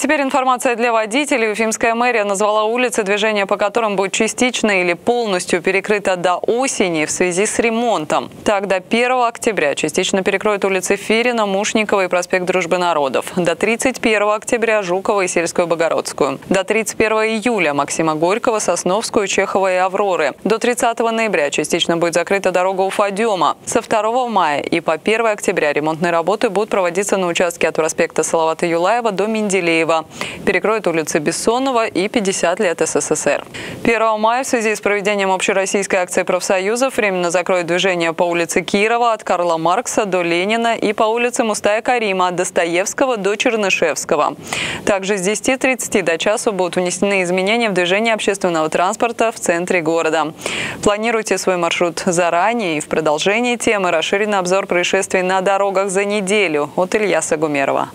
теперь информация для водителей. Уфимская мэрия назвала улицы, движение по которым будет частично или полностью перекрыто до осени в связи с ремонтом. Так, до 1 октября частично перекроют улицы Ферина, Мушникова и проспект Дружбы народов. До 31 октября Жукова и Сельскую Богородскую. До 31 июля Максима Горького, Сосновскую, Чехова и Авроры. До 30 ноября частично будет закрыта дорога Уфа-Дема. Со 2 мая и по 1 октября ремонтные работы будут проводиться на участке от проспекта Салавата Юлаева до Менделеева. Киева. Перекроют улицы Бессонова и 50 лет СССР. 1 мая в связи с проведением общероссийской акции профсоюзов временно закроют движение по улице Кирова от Карла Маркса до Ленина и по улице Мустая Карима от Достоевского до Чернышевского. Также с 10.30 до часу будут внесены изменения в движении общественного транспорта в центре города. Планируйте свой маршрут заранее и в продолжении темы расширенный обзор происшествий на дорогах за неделю от Ильяса Гумерова.